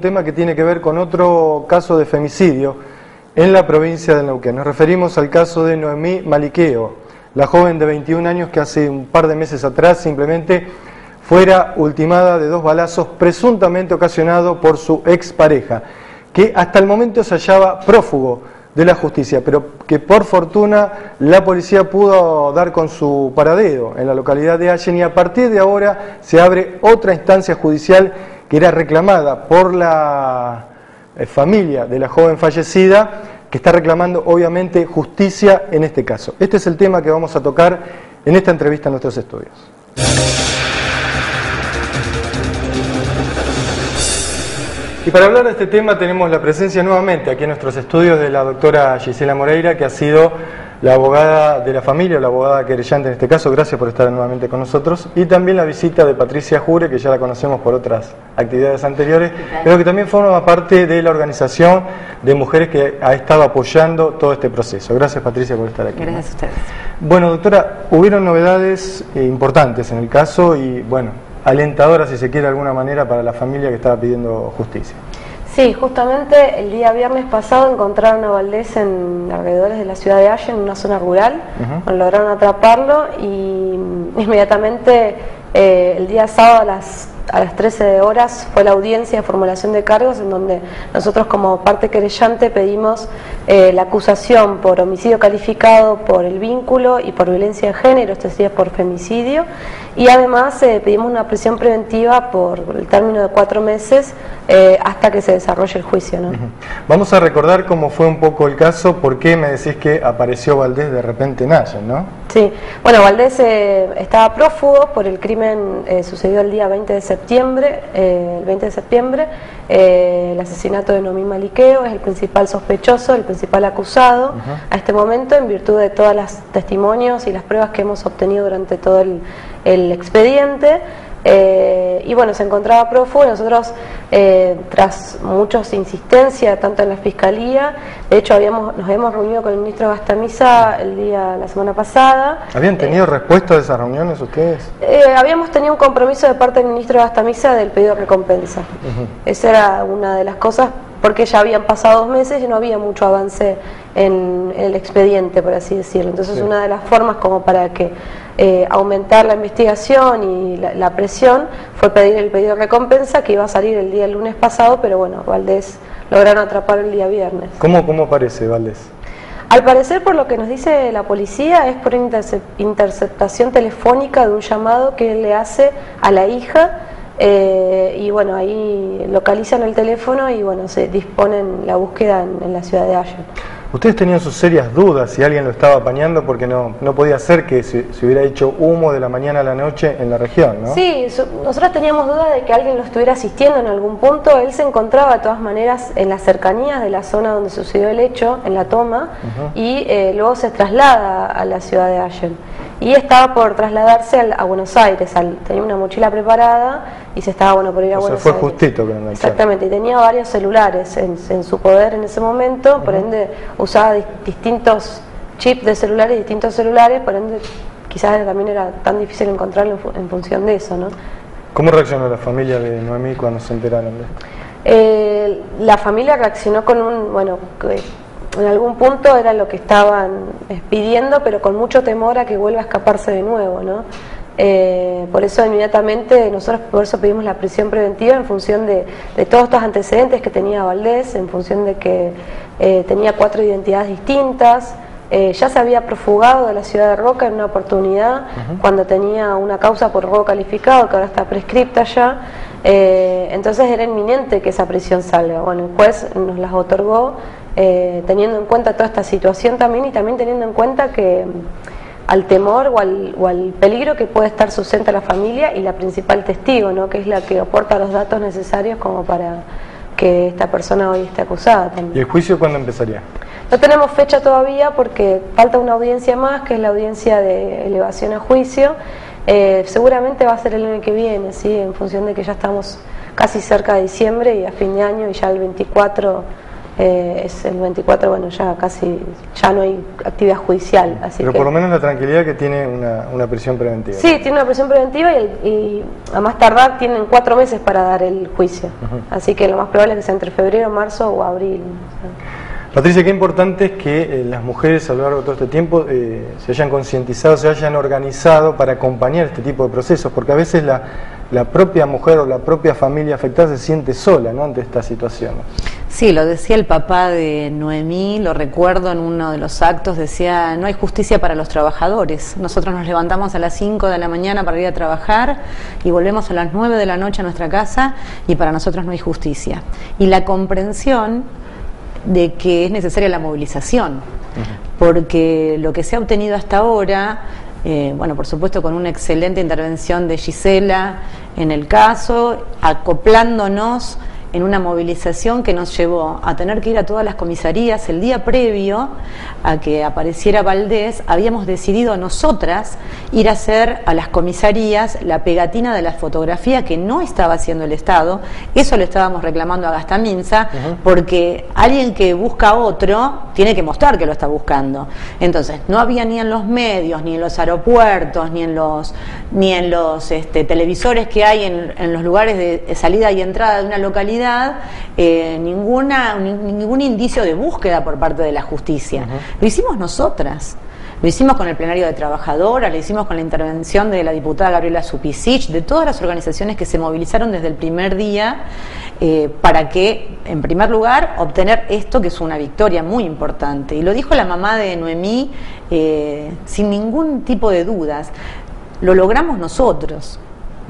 tema que tiene que ver con otro caso de femicidio en la provincia de Neuquén. Nos referimos al caso de Noemí Maliqueo, la joven de 21 años que hace un par de meses atrás simplemente fuera ultimada de dos balazos presuntamente ocasionado por su expareja, que hasta el momento se hallaba prófugo de la justicia, pero que por fortuna la policía pudo dar con su paradero en la localidad de Allen y a partir de ahora se abre otra instancia judicial que era reclamada por la eh, familia de la joven fallecida, que está reclamando obviamente justicia en este caso. Este es el tema que vamos a tocar en esta entrevista en nuestros estudios. Y para hablar de este tema tenemos la presencia nuevamente aquí en nuestros estudios de la doctora Gisela Moreira, que ha sido la abogada de la familia, la abogada querellante en este caso, gracias por estar nuevamente con nosotros, y también la visita de Patricia Jure, que ya la conocemos por otras actividades anteriores, pero que también forma parte de la organización de mujeres que ha estado apoyando todo este proceso. Gracias Patricia por estar aquí. Gracias a ustedes. Bueno, doctora, hubieron novedades eh, importantes en el caso y, bueno, alentadoras, si se quiere, de alguna manera, para la familia que estaba pidiendo justicia. Sí, justamente el día viernes pasado encontraron a Valdés en alrededores de la ciudad de Allen, en una zona rural, lograron atraparlo y inmediatamente eh, el día sábado a las a las 13 horas fue la audiencia de formulación de cargos en donde nosotros como parte querellante pedimos eh, la acusación por homicidio calificado por el vínculo y por violencia de género, esto es por femicidio, y además eh, pedimos una prisión preventiva por el término de cuatro meses eh, hasta que se desarrolle el juicio. ¿no? Vamos a recordar cómo fue un poco el caso, por qué me decís que apareció Valdés de repente en Allen, ¿no? Sí, bueno, Valdés estaba prófugo por el crimen sucedido el día 20 de septiembre eh, el 20 de septiembre, eh, el asesinato de Nomi Maliqueo es el principal sospechoso, el principal acusado a este momento en virtud de todos los testimonios y las pruebas que hemos obtenido durante todo el expediente. Eh, y bueno, se encontraba prófugo y nosotros, eh, tras muchas insistencias, tanto en la Fiscalía, de hecho habíamos, nos habíamos reunido con el ministro Gastamisa el día, la semana pasada. ¿Habían tenido respuesta de esas reuniones ustedes? Eh, habíamos tenido un compromiso de parte del ministro Gastamisa del pedido de recompensa. Esa era una de las cosas, porque ya habían pasado dos meses y no había mucho avance en el expediente, por así decirlo. Entonces, una de las formas como para que eh, aumentar la investigación y la, presión fue pedir el pedido de recompensa que iba a salir el día lunes pasado, pero bueno, Valdés lograron atrapar el día viernes. ¿Cómo, cómo aparece Valdés? Al parecer, por lo que nos dice la policía, es por interceptación telefónica de un llamado que él le hace a la hija eh, y bueno, ahí localizan el teléfono y bueno, se disponen la búsqueda en, la ciudad de Allen. Ustedes tenían sus serias dudas si alguien lo estaba apañando porque no, no podía ser que se, hubiera hecho humo de la mañana a la noche en la región, ¿no? Sí, nosotros teníamos duda de que alguien lo estuviera asistiendo en algún punto. Él se encontraba de todas maneras en las cercanías de la zona donde sucedió el hecho, en la toma, y eh, luego se traslada a la ciudad de Allen. Y estaba por trasladarse a Buenos Aires, tenía una mochila preparada y se estaba bueno por ir a Buenos fue justito que Exactamente, y tenía varios celulares en, su poder en ese momento, por ende usaba distintos chips de celulares, distintos celulares, por ende quizás también era tan difícil encontrarlo en, función de eso, ¿no? ¿Cómo reaccionó la familia de Noemí cuando se enteraron de esto? Eh, la familia reaccionó con un, bueno, en algún punto era lo que estaban pidiendo, pero con mucho temor a que vuelva a escaparse de nuevo, ¿no? Eh, por eso inmediatamente nosotros por eso pedimos la prisión preventiva en función de, todos estos antecedentes que tenía Valdés, en función de que eh, tenía cuatro identidades distintas, eh, ya se había profugado de la ciudad de Roca en una oportunidad cuando tenía una causa por robo calificado que ahora está prescripta ya, entonces era inminente que esa prisión salga. Bueno, el juez nos las otorgó teniendo en cuenta toda esta situación también y también teniendo en cuenta que al temor o al, peligro que puede estar suscente a la familia y la principal testigo, ¿no? que es la que aporta los datos necesarios como para que esta persona hoy esté acusada también. ¿Y el juicio cuándo empezaría? No tenemos fecha todavía porque falta una audiencia más, que es la audiencia de elevación a juicio. Eh, seguramente va a ser el año que viene, ¿sí? en función de que ya estamos casi cerca de diciembre y a fin de año y ya el 24 Eh, es el 24, bueno, ya casi, ya no hay actividad judicial. Así Pero por lo menos la tranquilidad que tiene una, una prisión preventiva. Sí, tiene una prisión preventiva y, a más tardar tienen cuatro meses para dar el juicio. Así que lo más probable es que sea entre febrero, marzo o abril. Patricia, qué importante es que eh, las mujeres a lo largo de todo este tiempo eh, se hayan concientizado, se hayan organizado para acompañar este tipo de procesos, porque a veces la, la propia mujer o la propia familia afectada se siente sola ¿no? ante esta situación. Sí, lo decía el papá de Noemí, lo recuerdo en uno de los actos, decía, no hay justicia para los trabajadores. Nosotros nos levantamos a las 5 de la mañana para ir a trabajar y volvemos a las 9 de la noche a nuestra casa y para nosotros no hay justicia. Y la comprensión de que es necesaria la movilización, porque lo que se ha obtenido hasta ahora, eh, bueno, por supuesto con una excelente intervención de Gisela en el caso, acoplándonos en una movilización que nos llevó a tener que ir a todas las comisarías el día previo a que apareciera Valdés, habíamos decidido nosotras ir a hacer a las comisarías la pegatina de la fotografía que no estaba haciendo el Estado, eso lo estábamos reclamando a Gastaminza, porque alguien que busca a otro tiene que mostrar que lo está buscando. Entonces, no había ni en los medios, ni en los aeropuertos, ni en los, ni en los este, televisores que hay en, en los lugares de salida y entrada de una localidad, eh, ninguna, ningún indicio de búsqueda por parte de la justicia. Lo hicimos nosotras. Lo hicimos con el plenario de trabajadoras, lo hicimos con la intervención de la diputada Gabriela Supisic, de todas las organizaciones que se movilizaron desde el primer día eh, para que, en primer lugar, obtener esto que es una victoria muy importante. Y lo dijo la mamá de Noemí eh, sin ningún tipo de dudas. Lo logramos nosotros.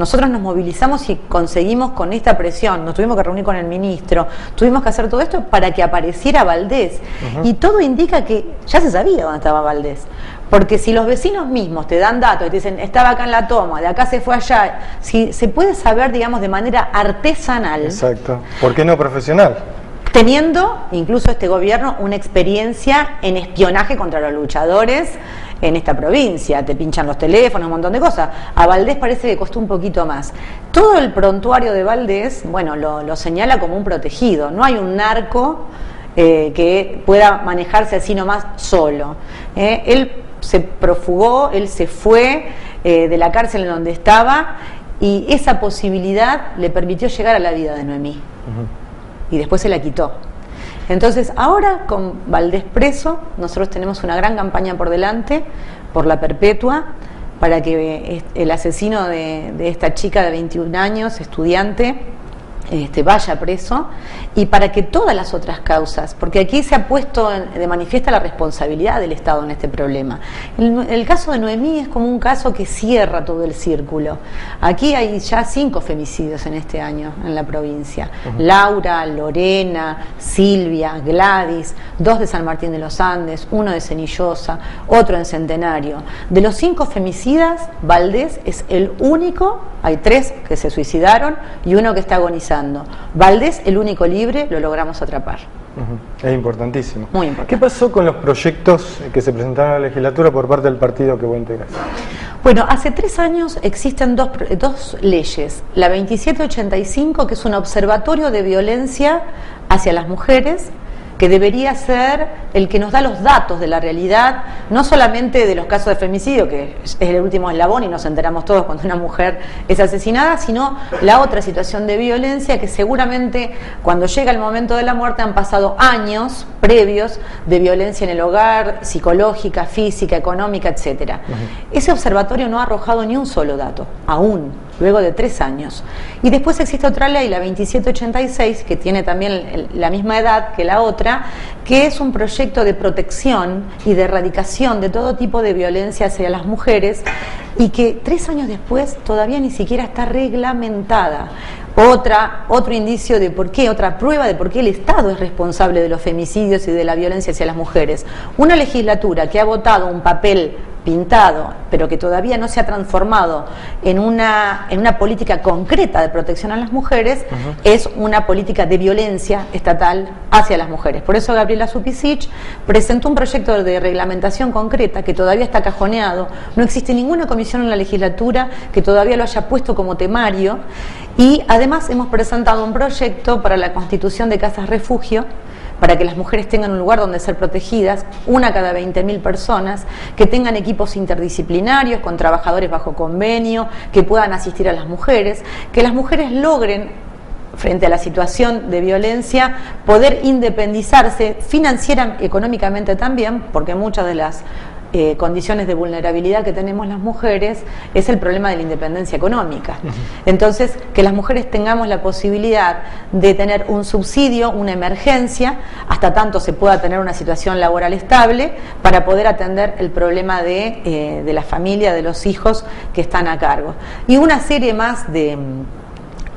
Nosotros nos movilizamos y conseguimos con esta presión, nos tuvimos que reunir con el ministro, tuvimos que hacer todo esto para que apareciera Valdés. Y todo indica que ya se sabía dónde estaba Valdés. Porque si los vecinos mismos te dan datos y te dicen, estaba acá en la toma, de acá se fue allá, si se puede saber, digamos, de manera artesanal. Exacto. ¿Por qué no profesional? Teniendo, incluso este gobierno, una experiencia en espionaje contra los luchadores en esta provincia, te pinchan los teléfonos, un montón de cosas. A Valdés parece que costó un poquito más. Todo el prontuario de Valdés, bueno, lo, señala como un protegido, no hay un narco eh, que pueda manejarse así nomás solo. Eh. Él se profugó, él se fue eh, de la cárcel en donde estaba y esa posibilidad le permitió llegar a la vida de Noemí. Y después se la quitó. Entonces, ahora con Valdés preso, nosotros tenemos una gran campaña por delante, por la perpetua, para que el asesino de, de esta chica de 21 años, estudiante, este, vaya preso y para que todas las otras causas, porque aquí se ha puesto de manifiesta la responsabilidad del Estado en este problema. El, caso de Noemí es como un caso que cierra todo el círculo. Aquí hay ya cinco femicidios en este año en la provincia. Laura, Lorena, Silvia, Gladys, dos de San Martín de los Andes, uno de Cenillosa, otro en Centenario. De los cinco femicidas, Valdés es el único, hay tres que se suicidaron y uno que está agonizando Valdés, el único libre, lo logramos atrapar. Es importantísimo. Muy importante. ¿Qué pasó con los proyectos que se presentaron a la legislatura por parte del partido que voy a integrar? Bueno, hace tres años existen dos, dos leyes. La 2785, que es un observatorio de violencia hacia las mujeres, que debería ser el que nos da los datos de la realidad, no solamente de los casos de femicidio, que es el último eslabón y nos enteramos todos cuando una mujer es asesinada, sino la otra situación de violencia que seguramente cuando llega el momento de la muerte han pasado años previos de violencia en el hogar, psicológica, física, económica, etcétera. Ese observatorio no ha arrojado ni un solo dato, aún luego de tres años. Y después existe otra ley, la 2786, que tiene también la misma edad que la otra, que es un proyecto de protección y de erradicación de todo tipo de violencia hacia las mujeres y que tres años después todavía ni siquiera está reglamentada. Otra, otro indicio de por qué, otra prueba de por qué el Estado es responsable de los femicidios y de la violencia hacia las mujeres. Una legislatura que ha votado un papel pintado, pero que todavía no se ha transformado en una, en una política concreta de protección a las mujeres, es una política de violencia estatal hacia las mujeres. Por eso Gabriela Supisic presentó un proyecto de reglamentación concreta que todavía está cajoneado, no existe ninguna comisión en la legislatura que todavía lo haya puesto como temario. Y además hemos presentado un proyecto para la constitución de casas refugio para que las mujeres tengan un lugar donde ser protegidas, una cada 20.000 personas, que tengan equipos interdisciplinarios con trabajadores bajo convenio, que puedan asistir a las mujeres, que las mujeres logren frente a la situación de violencia, poder independizarse financiera, económicamente también, porque muchas de las eh, condiciones de vulnerabilidad que tenemos las mujeres es el problema de la independencia económica. Entonces, que las mujeres tengamos la posibilidad de tener un subsidio, una emergencia, hasta tanto se pueda tener una situación laboral estable, para poder atender el problema de, eh, de la familia, de los hijos que están a cargo. Y una serie más de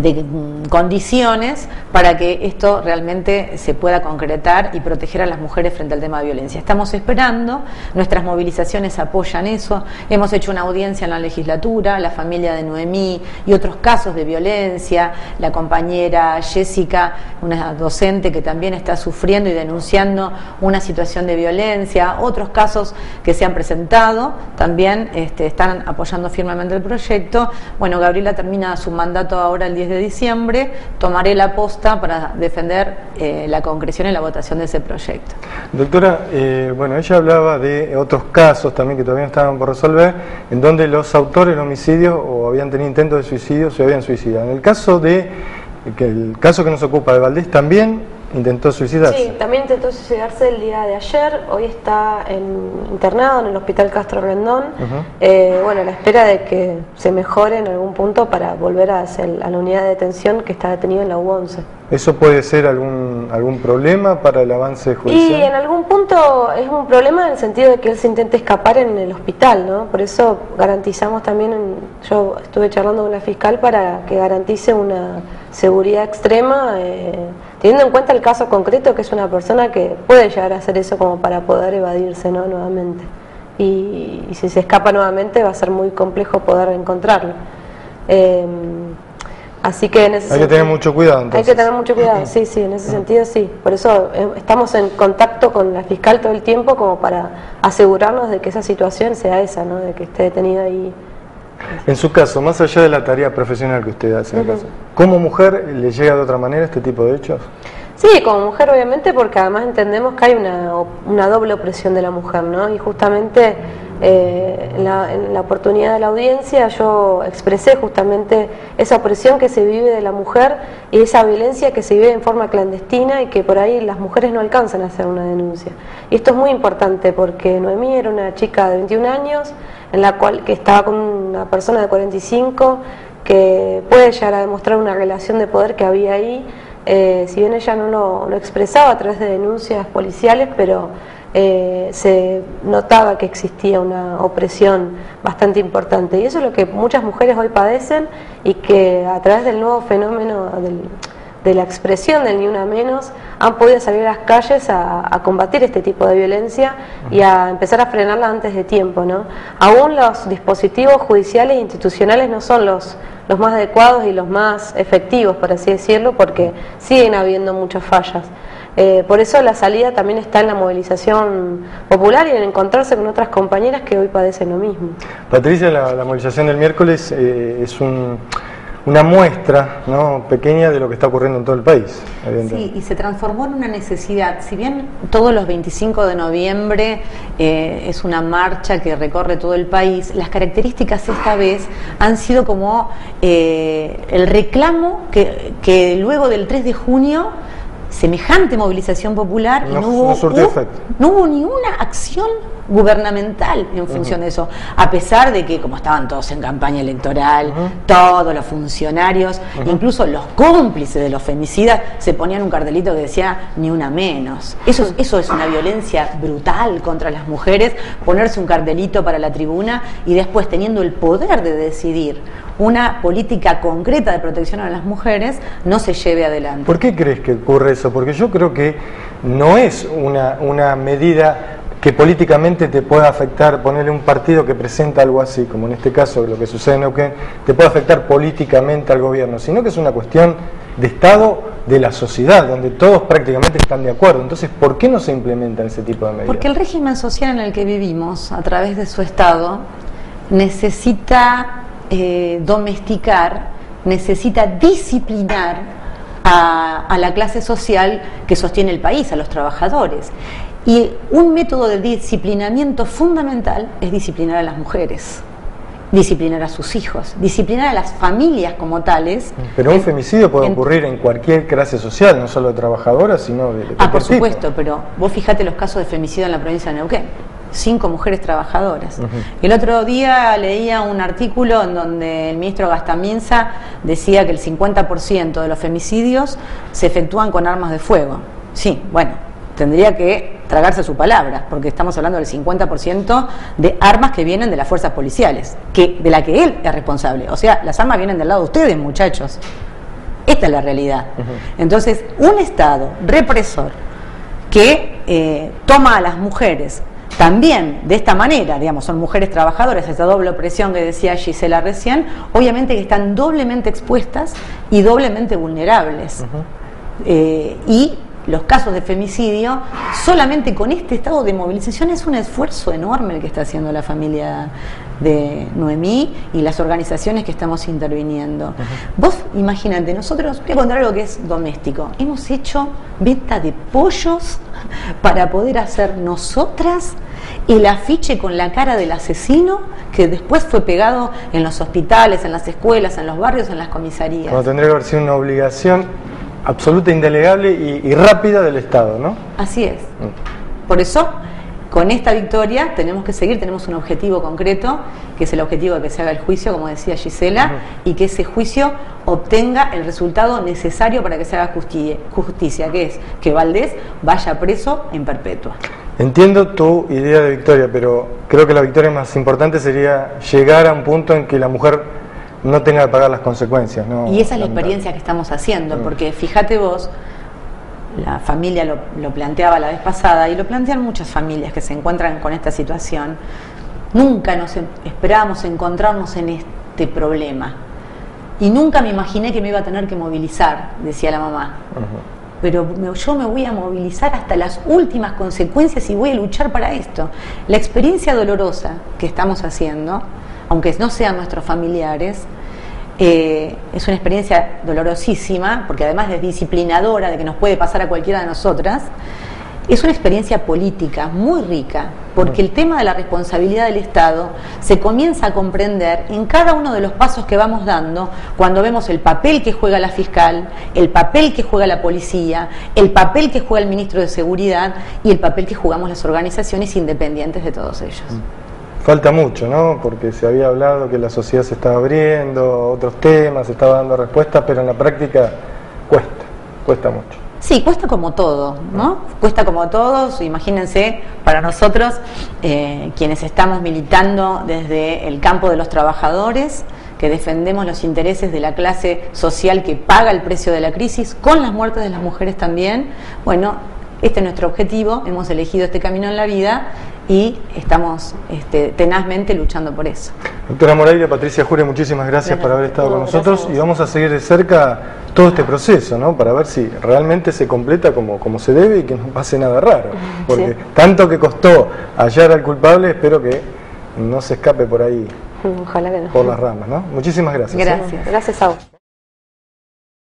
de condiciones para que esto realmente se pueda concretar y proteger a las mujeres frente al tema de violencia. Estamos esperando, nuestras movilizaciones apoyan eso, hemos hecho una audiencia en la legislatura, la familia de Noemí y otros casos de violencia, la compañera Jessica, una docente que también está sufriendo y denunciando una situación de violencia, otros casos que se han presentado, también este, están apoyando firmemente el proyecto. Bueno, Gabriela termina su mandato ahora el 10 de diciembre, tomaré la posta para defender eh, la concreción y la votación de ese proyecto. Doctora, eh, bueno, ella hablaba de otros casos también que todavía estaban por resolver, en donde los autores del homicidio o habían tenido intentos de suicidio se habían suicidado. En el caso de que el caso que nos ocupa de Valdés también intentó suicidarse. Sí, también intentó suicidarse el día de ayer. Hoy está internado en el Hospital Castro Rendón. Eh, bueno, a la espera de que se mejore en algún punto para volver a, hacer, a la unidad de detención que está detenido en la U11. ¿Eso puede ser algún, algún problema para el avance judicial? Y en algún punto es un problema en el sentido de que él se intente escapar en el hospital, ¿no? Por eso garantizamos también, yo estuve charlando con la fiscal para que garantice una seguridad extrema, eh, teniendo en cuenta el caso concreto que es una persona que puede llegar a hacer eso como para poder evadirse ¿no? nuevamente. Y, si se escapa nuevamente va a ser muy complejo poder encontrarlo. Eh, Así que en ese hay que tener mucho cuidado. Hay que tener mucho cuidado, sí, sí, en ese sentido sí. Por eso eh, estamos en contacto con la fiscal todo el tiempo como para asegurarnos de que esa situación sea esa, ¿no? de que esté detenida ahí. En su caso, más allá de la tarea profesional que usted hace, ¿cómo mujer le llega de otra manera este tipo de hechos? Sí, como mujer obviamente, porque además entendemos que hay una, una doble opresión de la mujer, ¿no? Y justamente eh, en, la, oportunidad de la audiencia yo expresé justamente esa opresión que se vive de la mujer y esa violencia que se vive en forma clandestina y que por ahí las mujeres no alcanzan a hacer una denuncia. Y esto es muy importante porque Noemí era una chica de 21 años en la cual que estaba con una persona de 45 que puede llegar a demostrar una relación de poder que había ahí, eh, si bien ella no lo expresaba a través de denuncias policiales, pero eh, se notaba que existía una opresión bastante importante. Y eso es lo que muchas mujeres hoy padecen y que a través del nuevo fenómeno de la expresión del ni una menos han podido salir a las calles a, combatir este tipo de violencia y a empezar a frenarla antes de tiempo. ¿no? Aún los dispositivos judiciales e institucionales no son los, los más adecuados y los más efectivos, por así decirlo, porque siguen habiendo muchas fallas. Eh, por eso la salida también está en la movilización popular y en encontrarse con otras compañeras que hoy padecen lo mismo. Patricia, la, movilización del miércoles eh, es una muestra ¿no? pequeña de lo que está ocurriendo en todo el país. Sí, y se transformó en una necesidad. Si bien todos los 25 de noviembre eh, es una marcha que recorre todo el país, las características esta vez han sido como el reclamo que, que luego del 3 de junio semejante movilización popular y no, hubo, no, hubo ni una acción gubernamental en función de eso, a pesar de que como estaban todos en campaña electoral, todos los funcionarios, incluso los cómplices de los femicidas, se ponían un cartelito que decía ni una menos. Eso, eso es una violencia brutal contra las mujeres, ponerse un cartelito para la tribuna y después teniendo el poder de decidir una política concreta de protección a las mujeres no se lleve adelante. ¿Por qué crees que ocurre eso? Porque yo creo que no es una, una medida que políticamente te pueda afectar, ponerle un partido que presenta algo así, como en este caso lo que sucede en Neuquén, te puede afectar políticamente al gobierno, sino que es una cuestión de Estado de la sociedad, donde todos prácticamente están de acuerdo. Entonces, ¿por qué no se implementan ese tipo de medidas? Porque el régimen social en el que vivimos, a través de su Estado, necesita eh, domesticar, necesita disciplinar a, la clase social que sostiene el país, a los trabajadores. Y un método de disciplinamiento fundamental es disciplinar a las mujeres disciplinar a sus hijos, disciplinar a las familias como tales. Pero un femicidio puede ocurrir en cualquier clase social, no solo de trabajadoras, sino de... ah, por supuesto, pero vos fijate los casos de femicidio en la provincia de Neuquén. Cinco mujeres trabajadoras. El otro día leía un artículo en donde el ministro Gastaminza decía que el 50% de los femicidios se efectúan con armas de fuego. Sí, bueno, tendría que tragarse su palabra, porque estamos hablando del 50% de armas que vienen de las fuerzas policiales, que, de la que él es responsable. O sea, las armas vienen del lado de ustedes, muchachos. Esta es la realidad. Entonces, un Estado represor que eh, toma a las mujeres también de esta manera, digamos, son mujeres trabajadoras, esa doble opresión que decía Gisela recién, obviamente que están doblemente expuestas y doblemente vulnerables. Eh, y los casos de femicidio, solamente con este estado de movilización es un esfuerzo enorme el que está haciendo la familia de Noemí y las organizaciones que estamos interviniendo. Vos imagínate, nosotros, voy a contar algo que es doméstico, hemos hecho venta de pollos para poder hacer nosotras el afiche con la cara del asesino que después fue pegado en los hospitales, en las escuelas, en los barrios, en las comisarías. Como tendría que haber sido una obligación absoluta, indelegable y, rápida del Estado, ¿no? Así es. Mm. Por eso, con esta victoria tenemos que seguir, tenemos un objetivo concreto, que es el objetivo de que se haga el juicio, como decía Gisela, y que ese juicio obtenga el resultado necesario para que se haga justicia, justicia, que es que Valdés vaya preso en perpetua. Entiendo tu idea de victoria, pero creo que la victoria más importante sería llegar a un punto en que la mujer no tenga que pagar las consecuencias. y esa es la experiencia que estamos haciendo, mm. porque fíjate vos, la familia lo, lo, planteaba la vez pasada y lo plantean muchas familias que se encuentran con esta situación. Nunca nos esperábamos encontrarnos en este problema. Y nunca me imaginé que me iba a tener que movilizar, decía la mamá. Pero yo me voy a movilizar hasta las últimas consecuencias y voy a luchar para esto. La experiencia dolorosa que estamos haciendo aunque no sean nuestros familiares, eh, es una experiencia dolorosísima, porque además es disciplinadora, de que nos puede pasar a cualquiera de nosotras, es una experiencia política muy rica, porque el tema de la responsabilidad del Estado se comienza a comprender en cada uno de los pasos que vamos dando, cuando vemos el papel que juega la fiscal, el papel que juega la policía, el papel que juega el ministro de Seguridad y el papel que jugamos las organizaciones independientes de todos ellos. Falta mucho, ¿no? Porque se había hablado que la sociedad se estaba abriendo, otros temas, se estaba dando respuestas, pero en la práctica cuesta, cuesta mucho. Sí, cuesta como todo, ¿no? Cuesta como todos, imagínense, para nosotros, eh, quienes estamos militando desde el campo de los trabajadores, que defendemos los intereses de la clase social que paga el precio de la crisis, con las muertes de las mujeres también, bueno, este es nuestro objetivo, hemos elegido este camino en la vida y estamos este, tenazmente luchando por eso. Doctora Moreira, Patricia Jure, muchísimas gracias, por haber estado con nosotros y vamos a seguir de cerca todo este proceso, ¿no? Para ver si realmente se completa como, como se debe y que no pase nada raro. Porque tanto que costó hallar al culpable, espero que no se escape por ahí. Ojalá que no. Por las ramas, ¿no? Muchísimas gracias. Gracias. Gracias a vos.